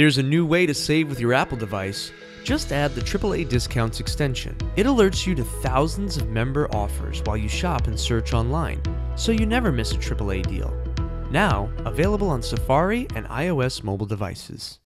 There's a new way to save with your Apple device. Just add the AAA Discounts extension. It alerts you to thousands of member offers while you shop and search online, so you never miss a AAA deal. Now, available on Safari and iOS mobile devices.